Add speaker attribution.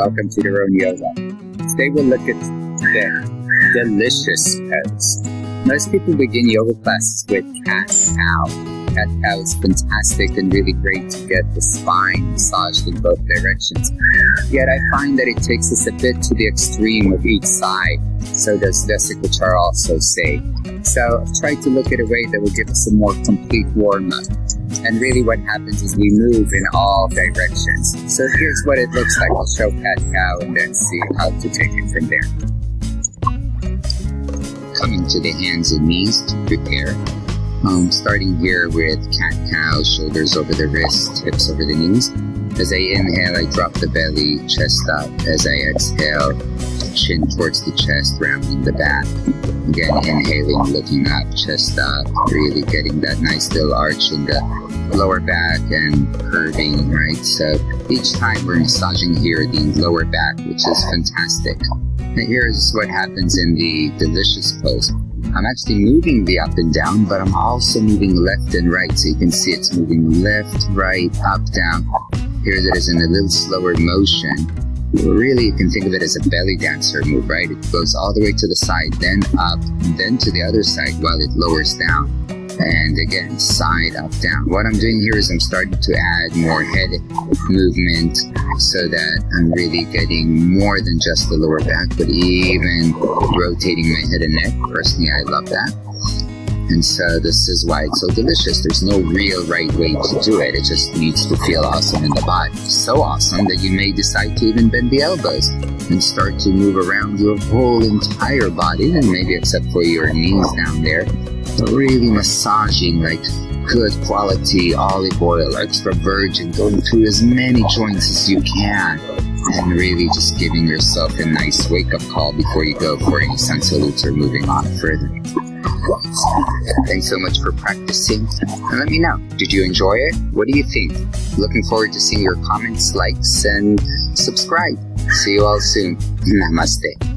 Speaker 1: Welcome to the Yoga. Today we'll look at the delicious pose. Most people begin yoga classes with cat cow cat cow is fantastic and really great to get the spine massaged in both directions. Yet I find that it takes us a bit to the extreme of each side. So does Jessica Char also say. So I've tried to look at a way that will give us a more complete warm up. And really what happens is we move in all directions. So here's what it looks like. I'll show cat cow and then see how to take it from there. Coming to the hands and knees to prepare. Um, starting here with cat cow, shoulders over the wrists, hips over the knees. As I inhale, I drop the belly, chest up. As I exhale, chin towards the chest, rounding the back. Again, inhaling, looking up, chest up, really getting that nice little arch in the lower back and curving, right? So each time we're massaging here the lower back, which is fantastic. Here's what happens in the delicious pose. I'm actually moving the up and down, but I'm also moving left and right. So you can see it's moving left, right, up, down. Here it is in a little slower motion. Really, you can think of it as a belly dancer move, right? It goes all the way to the side, then up, then to the other side while it lowers down and again side up down what i'm doing here is i'm starting to add more head movement so that i'm really getting more than just the lower back but even rotating my head and neck personally i love that and so this is why it's so delicious. There's no real right way to do it. It just needs to feel awesome in the body. So awesome that you may decide to even bend the elbows and start to move around your whole entire body and maybe except for your knees down there really massaging like good quality olive oil, extra virgin, going through as many joints as you can, and really just giving yourself a nice wake up call before you go for any sun salutes or moving on further. Thanks so much for practicing. And let me know, did you enjoy it? What do you think? Looking forward to seeing your comments, likes, and subscribe. See you all soon. Namaste.